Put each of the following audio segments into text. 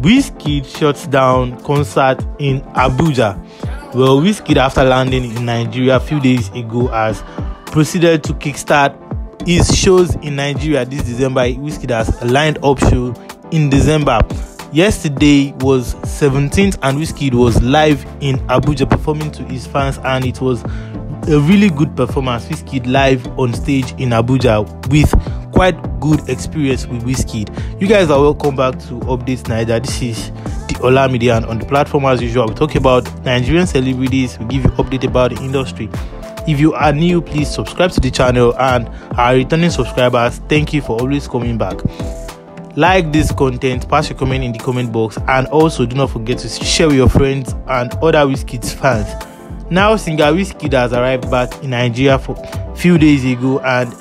Wizkid shuts down concert in Abuja. Well, Wizkid, after landing in Nigeria a few days ago, has proceeded to kickstart his shows in Nigeria this December. Wizkid has lined up show in December. Yesterday was 17th, and Wizkid was live in Abuja performing to his fans, and it was a really good performance. Wizkid live on stage in Abuja with quite good experience with Wizkid. You guys are welcome back to Update Naija. This is the Olamide, and on the platform as usual, we talk about Nigerian celebrities. We give you update about the industry. If you are new, please subscribe to the channel, and our returning subscribers, thank you for always coming back. Like this content, pass your comment in the comment box, and also do not forget to share with your friends and other Wizkid fans. Now, singer Wizkid has arrived back in Nigeria for a few days ago and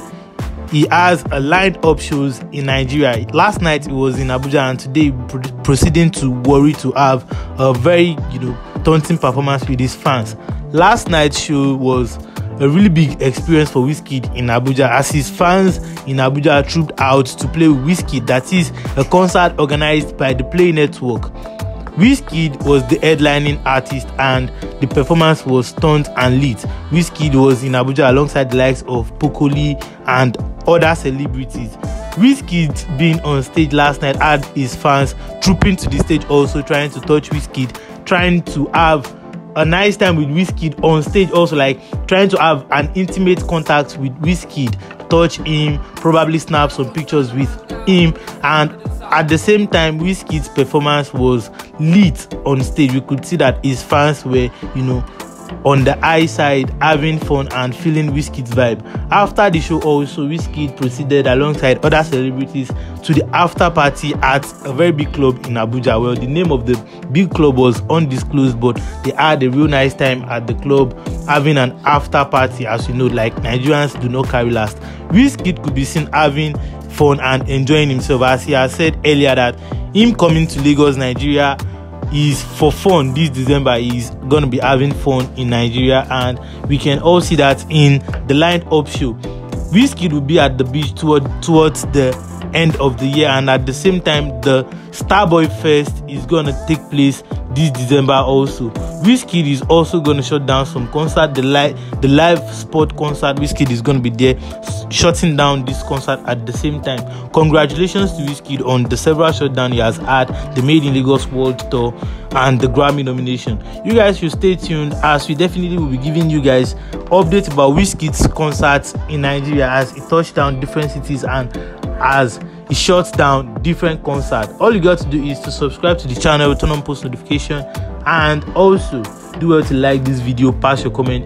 he has a lined up shows in Nigeria. Last night he was in Abuja and today proceeding to Warri to have a very you know taunting performance with his fans. Last night's show was a really big experience for Wizkid in Abuja as his fans in Abuja trooped out to play Wizkid. That is a concert organized by the Play Network. Wizkid was the headlining artist and the performance was stunned and lit. Wizkid was in Abuja alongside the likes of Poco Lee and other celebrities. Wizkid being on stage last night had his fans trooping to the stage also trying to touch Wizkid, trying to have a nice time with Wizkid on stage also like trying to have an intimate contact with Wizkid, touch him, probably snap some pictures with him and at the same time Wizkid's performance was lit on stage. We could see that his fans were you know on the high side having fun and feeling Wizkid's vibe. After the show also Wizkid proceeded alongside other celebrities to the after party at a very big club in Abuja. Well the name of the big club was undisclosed but they had a real nice time at the club having an after party as you know like Nigerians do not carry last. Wizkid could be seen having fun and enjoying himself. As he has said earlier that him coming to Lagos, Nigeria is for fun this December. is gonna be having fun in Nigeria, and we can all see that in the lined up show. Wizkid will be at the beach toward, towards the end of the year, and at the same time, the Starboy Fest is gonna take place this December also. Wizkid is also going to shut down some concert. The live the live sport concert, Wizkid is going to be there, shutting down this concert at the same time. Congratulations to Wizkid on the several shutdown he has had, the Made in Lagos World Tour, and the Grammy nomination. You guys should stay tuned as we definitely will be giving you guys updates about Wizkid's concerts in Nigeria as he touched down different cities and as he shuts down different concerts. All you got to do is to subscribe to the channel, turn on post notification, and also do well to like this video, pass your comment